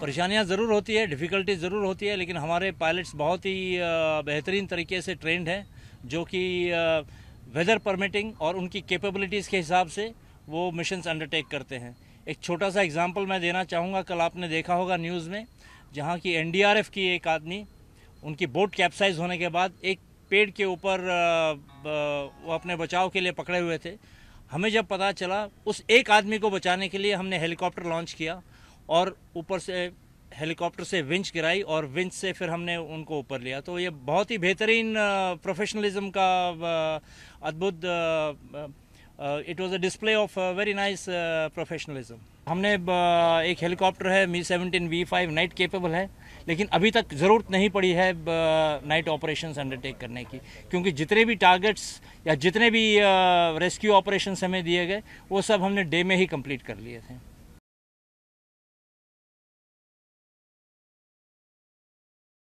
परेशानियाँ ज़रूर होती है डिफ़िकल्टी ज़रूर होती है, लेकिन हमारे पायलट्स बहुत ही बेहतरीन तरीके से ट्रेंड हैं, जो कि वेदर परमिटिंग और उनकी कैपेबिलिटीज़ के हिसाब से वो मिशंस अंडरटेक करते हैं। एक छोटा सा एग्जांपल मैं देना चाहूँगा, कल आपने देखा होगा न्यूज़ में, जहाँ की एनडीआरएफ की एक आदमी, उनकी बोट कैप्साइज होने के बाद एक पेड़ के ऊपर वो अपने बचाव के लिए पकड़े हुए थे। हमें जब पता चला, उस एक आदमी को बचाने के लिए हमने हेलीकॉप्टर लॉन्च किया और ऊपर से हेलीकॉप्टर से विंच गिराई और विंच से फिर हमने उनको ऊपर लिया। तो ये बहुत ही बेहतरीन प्रोफेशनलिज्म का अद्भुत it was a display of very nice professionalism हमने एक हेलीकॉप्टर है, Mi seventeen V five, night capable है, लेकिन अभी तक ज़रूरत नहीं पड़ी है नाइट ऑपरेशन अंडरटेक करने की। क्योंकि जितने भी टारगेट्स या जितने भी रेस्क्यू ऑपरेशन हमें दिए गए, वो सब हमने डे में ही कंप्लीट कर लिए थे।